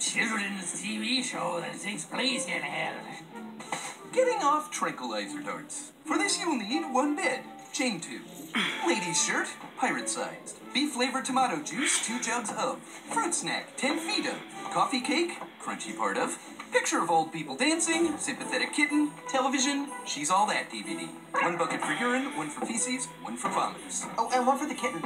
Children's TV show that thinks police get hell. Getting off tranquilizer darts. For this, you'll need one bed, chain tube, lady's shirt, pirate sized, beef flavored tomato juice, two jugs of, fruit snack, 10 feet of, coffee cake, crunchy part of, picture of old people dancing, sympathetic kitten, television, she's all that DVD. One bucket for urine, one for feces, one for vomits. Oh, and one for the kitten.